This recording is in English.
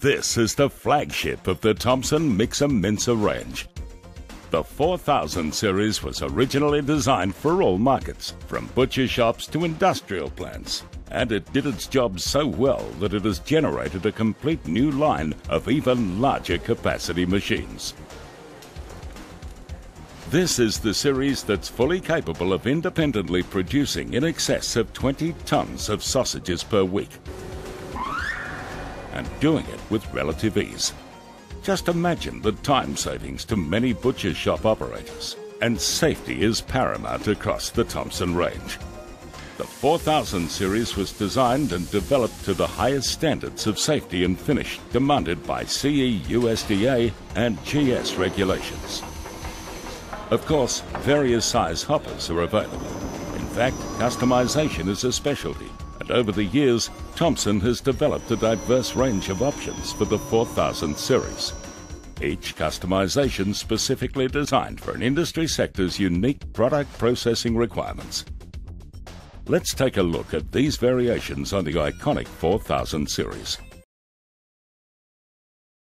This is the flagship of the Thompson Mixer Mincer range. The 4000 series was originally designed for all markets, from butcher shops to industrial plants, and it did its job so well that it has generated a complete new line of even larger capacity machines. This is the series that's fully capable of independently producing in excess of 20 tons of sausages per week and doing it with relative ease. Just imagine the time savings to many butcher shop operators. And safety is paramount across the Thompson range. The 4000 series was designed and developed to the highest standards of safety and finish demanded by CE USDA and GS regulations. Of course, various size hoppers are available. In fact, customization is a specialty, and over the years, Thompson has developed a diverse range of options for the 4000 series. Each customization specifically designed for an industry sector's unique product processing requirements. Let's take a look at these variations on the iconic 4000 series.